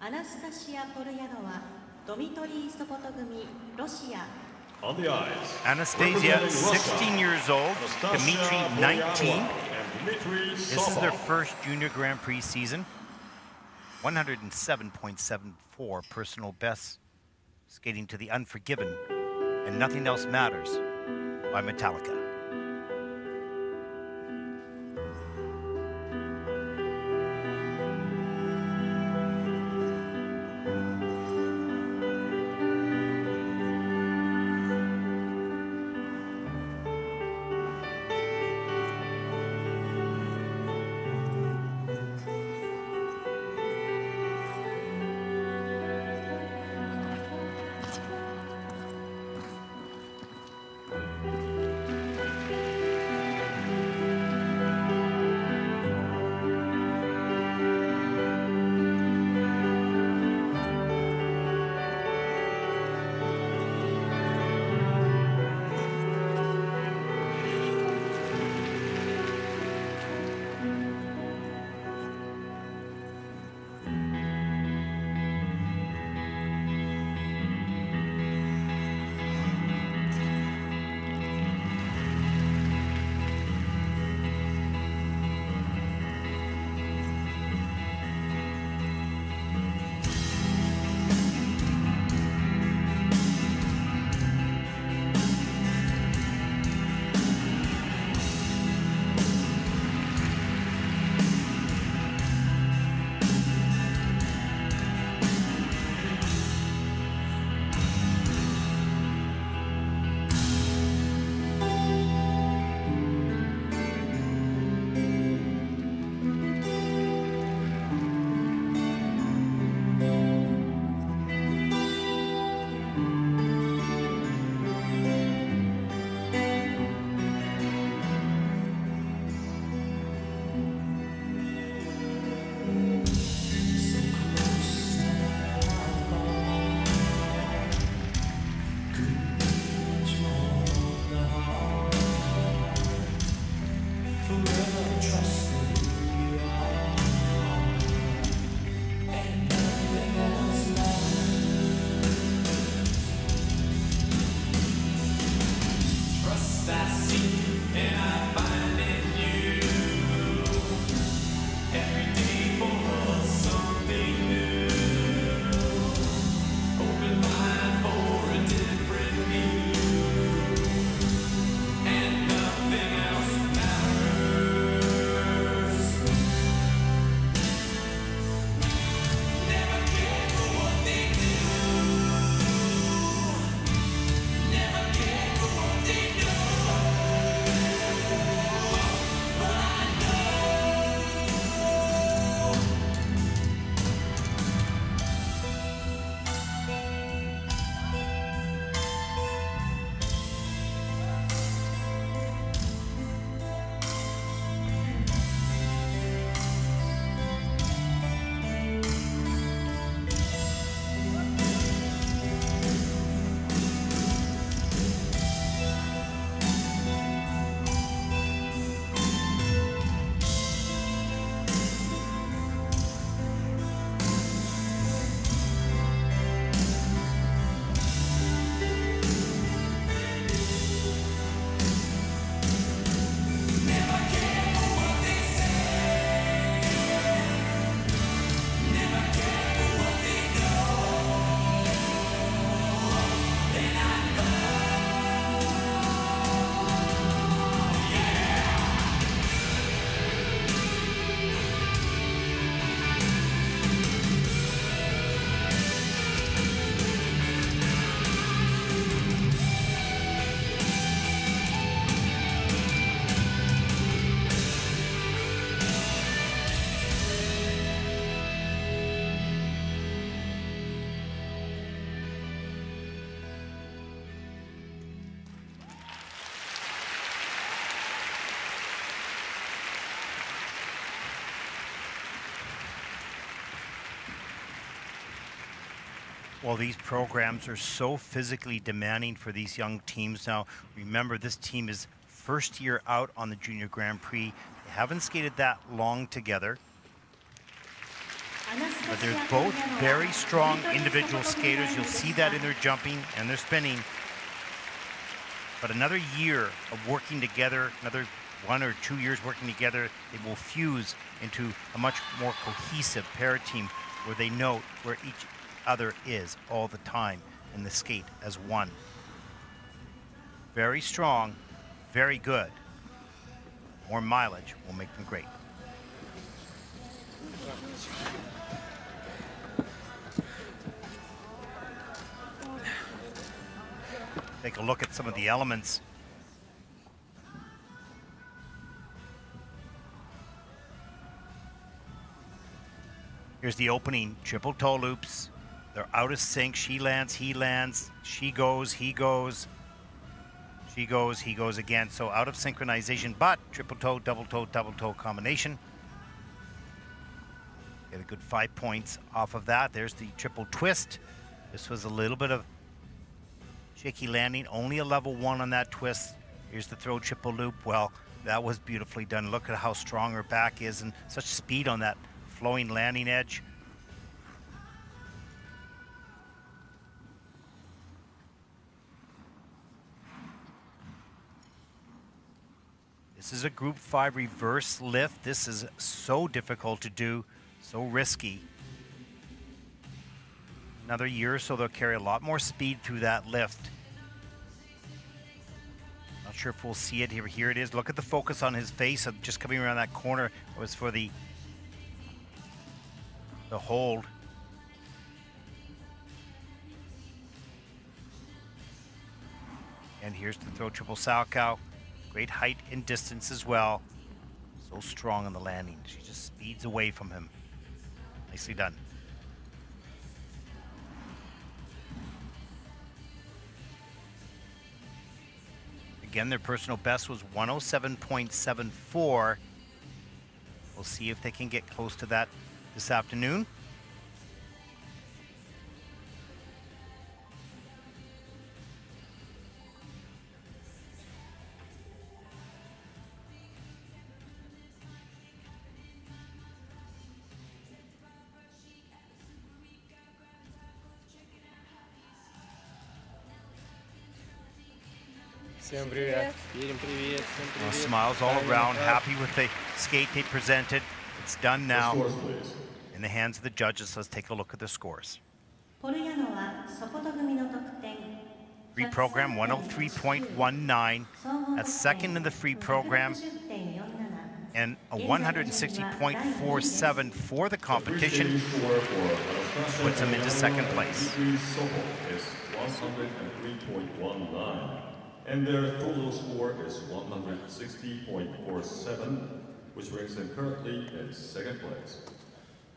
アナスタシア・ポルヤノワドミトリー・ソポト組ロシア On the ice. Anastasia, representing Russia, 16 years old. Nastasia Dmitry, Polyakova 19. and Dmitry This is their Sopov. first Junior Grand Prix season. 107.74 personal best, skating to the Unforgiven, and Nothing Else Matters by Metallica. Well, these programs are so physically demanding for these young teams now. Remember, this team is first year out on the Junior Grand Prix. They haven't skated that long together. But they're both very strong individual skaters. You'll see that in their jumping and their spinning. But another year of working together, another one or two years working together, they will fuse into a much more cohesive pair team where they know where each other is all the time and the skate as one. Very strong, very good. More mileage will make them great. Take a look at some of the elements. Here's the opening triple toe loops. They're out of sync. She lands, he lands, she goes, he goes, she goes, he goes again. So out of synchronization, but triple toe, double toe, double toe combination. Get a good five points off of that. There's the triple twist. This was a little bit of shaky landing, only a level one on that twist. Here's the throw triple loop. Well, that was beautifully done. Look at how strong her back is and such speed on that flowing landing edge. This is a group five reverse lift. This is so difficult to do, so risky. Another year or so, they'll carry a lot more speed through that lift. Not sure if we'll see it here. Here it is. Look at the focus on his face of just coming around that corner. It was for the the hold. And here's the throw triple Salchow. Great height and distance as well. So strong on the landing. She just speeds away from him. Nicely done. Again, their personal best was 107.74. We'll see if they can get close to that this afternoon. Всем привет. Привет. Всем привет. Smiles all around, happy with the skate they presented. It's done now. In the hands of the judges, let's take a look at the scores. Free program 103.19. That's second in the free program. And a 160.47 for the competition puts him into second place. 103.19 and their total score is 160.47, which ranks them currently in second place.